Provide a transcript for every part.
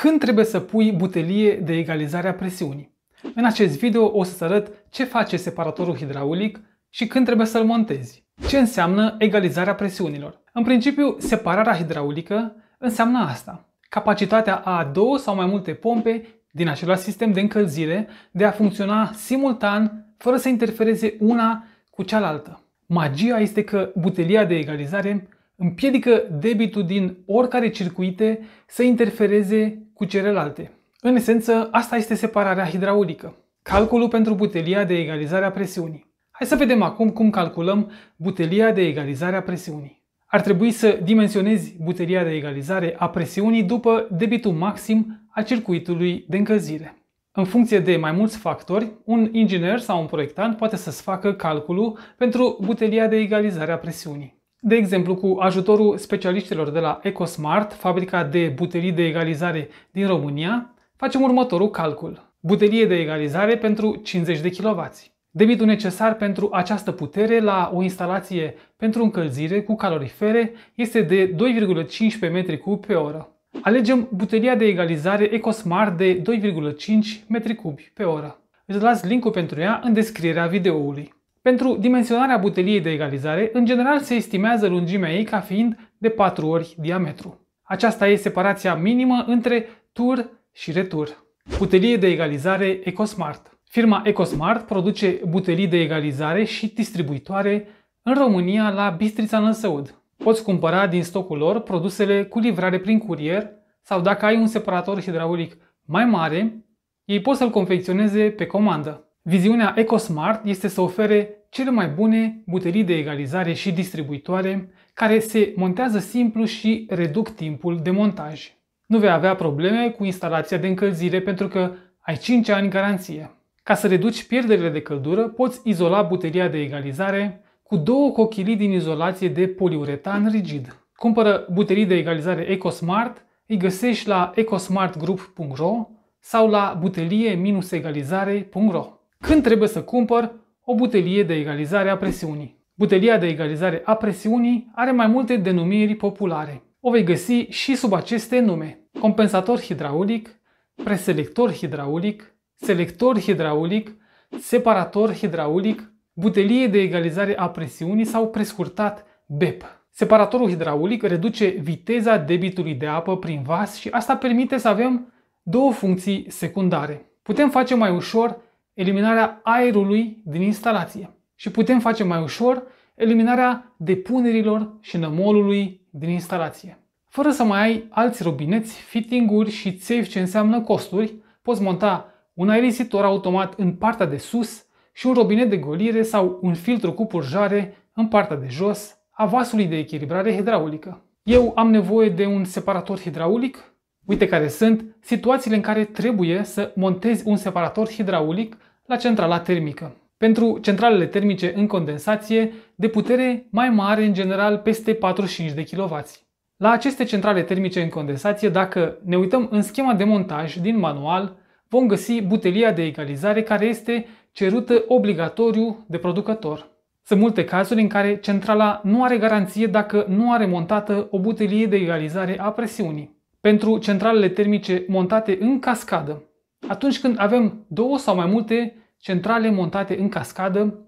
Când trebuie să pui butelie de egalizare a presiunii? În acest video o să arăt ce face separatorul hidraulic și când trebuie să-l montezi. Ce înseamnă egalizarea presiunilor? În principiu, separarea hidraulică înseamnă asta. Capacitatea a două sau mai multe pompe din același sistem de încălzire de a funcționa simultan fără să interfereze una cu cealaltă. Magia este că butelia de egalizare împiedică debitul din oricare circuite să interfereze cu celelalte. În esență, asta este separarea hidraulică. Calculul pentru butelia de egalizare a presiunii. Hai să vedem acum cum calculăm butelia de egalizare a presiunii. Ar trebui să dimensionezi butelia de egalizare a presiunii după debitul maxim al circuitului de încălzire. În funcție de mai mulți factori, un inginer sau un proiectant poate să-ți facă calculul pentru butelia de egalizare a presiunii. De exemplu, cu ajutorul specialiștilor de la EcoSmart, fabrica de butelii de egalizare din România, facem următorul calcul. Butelie de egalizare pentru 50 de kW. Debitul necesar pentru această putere la o instalație pentru încălzire cu calorifere este de 2,15 m3 pe oră. Alegem butelia de egalizare EcoSmart de 2,5 m3 pe oră. Îți las linkul pentru ea în descrierea videoului. Pentru dimensionarea buteliei de egalizare, în general se estimează lungimea ei ca fiind de 4 ori diametru. Aceasta e separația minimă între tur și retur. Butelie de egalizare EcoSmart. Firma EcoSmart produce butelii de egalizare și distribuitoare în România la Bistrița Năsăud. Poți cumpăra din stocul lor produsele cu livrare prin curier sau dacă ai un separator hidraulic mai mare, ei pot să-l confecționeze pe comandă. Viziunea EcoSmart este să ofere cele mai bune butelii de egalizare și distribuitoare care se montează simplu și reduc timpul de montaj. Nu vei avea probleme cu instalația de încălzire pentru că ai 5 ani garanție. Ca să reduci pierderile de căldură, poți izola butelia de egalizare cu două cochilii din izolație de poliuretan rigid. Cumpără butelii de egalizare EcoSmart, îi găsești la ecosmartgroup.ro sau la butelie-egalizare.ro. Când trebuie să cumpăr o butelie de egalizare a presiunii? Butelia de egalizare a presiunii are mai multe denumiri populare. O vei găsi și sub aceste nume. Compensator hidraulic, preselector hidraulic, selector hidraulic, separator hidraulic, butelie de egalizare a presiunii sau prescurtat BEP. Separatorul hidraulic reduce viteza debitului de apă prin vas și asta permite să avem două funcții secundare. Putem face mai ușor eliminarea aerului din instalație și putem face mai ușor eliminarea depunerilor și nămolului din instalație. Fără să mai ai alți robineți, fittinguri și țevi ce înseamnă costuri, poți monta un aerisitor automat în partea de sus și un robinet de golire sau un filtru cu purjare în partea de jos a vasului de echilibrare hidraulică. Eu am nevoie de un separator hidraulic. Uite care sunt situațiile în care trebuie să montezi un separator hidraulic la centrala termică. Pentru centralele termice în condensație, de putere mai mare, în general peste 45 de kW. La aceste centrale termice în condensație, dacă ne uităm în schema de montaj din manual, vom găsi butelia de egalizare care este cerută obligatoriu de producător. Sunt multe cazuri în care centrala nu are garanție dacă nu are montată o butelie de egalizare a presiunii. Pentru centralele termice montate în cascadă, atunci când avem două sau mai multe centrale montate în cascadă,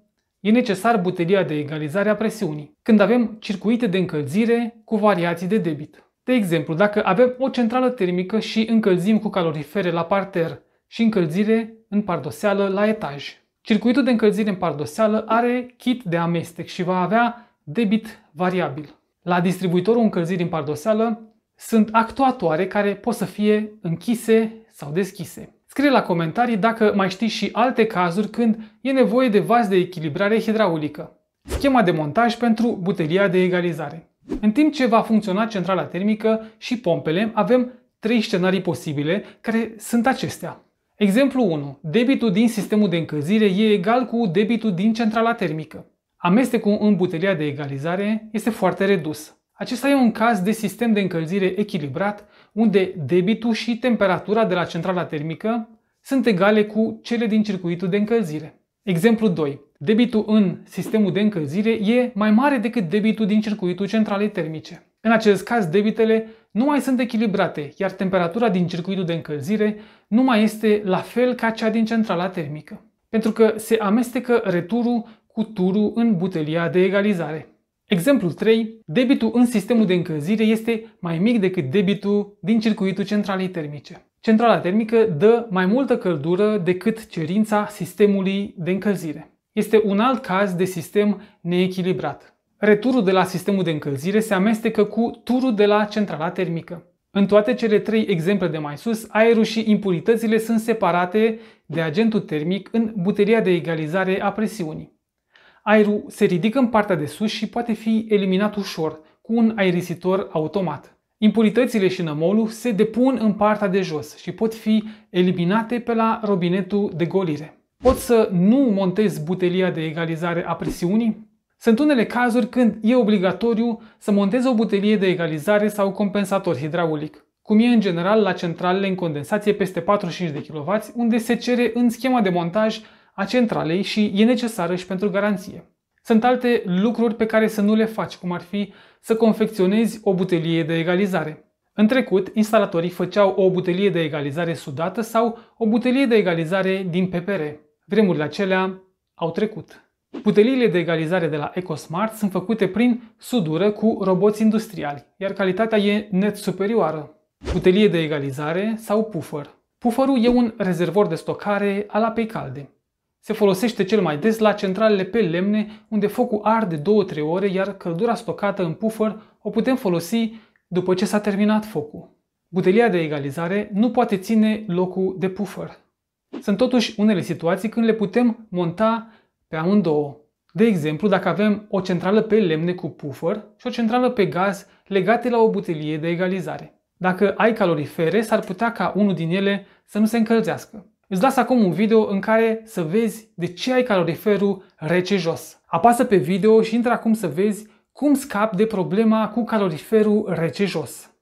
e necesar butelia de egalizare a presiunii, când avem circuite de încălzire cu variații de debit. De exemplu, dacă avem o centrală termică și încălzim cu calorifere la parter și încălzire în pardoseală la etaj. Circuitul de încălzire în pardoseală are kit de amestec și va avea debit variabil. La distribuitorul încălzirii în pardoseală sunt actuatoare care pot să fie închise sau deschise. Scrie la comentarii dacă mai știi și alte cazuri când e nevoie de vas de echilibrare hidraulică. Schema de montaj pentru butelia de egalizare. În timp ce va funcționa centrala termică și pompele, avem trei scenarii posibile care sunt acestea. Exemplu 1. Debitul din sistemul de încălzire e egal cu debitul din centrala termică. Amestecul în butelia de egalizare este foarte redus. Acesta e un caz de sistem de încălzire echilibrat, unde debitul și temperatura de la centrala termică sunt egale cu cele din circuitul de încălzire. Exemplu 2. Debitul în sistemul de încălzire e mai mare decât debitul din circuitul centralei termice. În acest caz, debitele nu mai sunt echilibrate, iar temperatura din circuitul de încălzire nu mai este la fel ca cea din centrala termică, pentru că se amestecă returul cu turul în butelia de egalizare. Exemplul 3. Debitul în sistemul de încălzire este mai mic decât debitul din circuitul centralei termice. Centrala termică dă mai multă căldură decât cerința sistemului de încălzire. Este un alt caz de sistem neechilibrat. Returul de la sistemul de încălzire se amestecă cu turul de la centrala termică. În toate cele trei exemple de mai sus, aerul și impuritățile sunt separate de agentul termic în buteria de egalizare a presiunii. Aerul se ridică în partea de sus și poate fi eliminat ușor cu un aerisitor automat. Impuritățile și nămolul se depun în partea de jos și pot fi eliminate pe la robinetul de golire. Pot să nu montez butelia de egalizare a presiunii? Sunt unele cazuri când e obligatoriu să montezi o butelie de egalizare sau compensator hidraulic, cum e în general la centralele în condensație peste 45 de kW, unde se cere în schema de montaj a centralei și e necesară și pentru garanție. Sunt alte lucruri pe care să nu le faci, cum ar fi să confecționezi o butelie de egalizare. În trecut, instalatorii făceau o butelie de egalizare sudată sau o butelie de egalizare din PPR. Vremurile acelea au trecut. Buteliile de egalizare de la EcoSmart sunt făcute prin sudură cu roboți industriali, iar calitatea e net superioară. Butelie de egalizare sau puffer. Pufferul e un rezervor de stocare al apei calde. Se folosește cel mai des la centralele pe lemne, unde focul arde 2-3 ore, iar căldura stocată în puffer o putem folosi după ce s-a terminat focul. Butelia de egalizare nu poate ține locul de puffer. Sunt totuși unele situații când le putem monta pe amândouă. De exemplu, dacă avem o centrală pe lemne cu puffer și o centrală pe gaz legate la o butelie de egalizare. Dacă ai calorifere, s-ar putea ca unul din ele să nu se încălzească. Îți las acum un video în care să vezi de ce ai caloriferul rece jos. Apasă pe video și intră acum să vezi cum scap de problema cu caloriferul rece jos.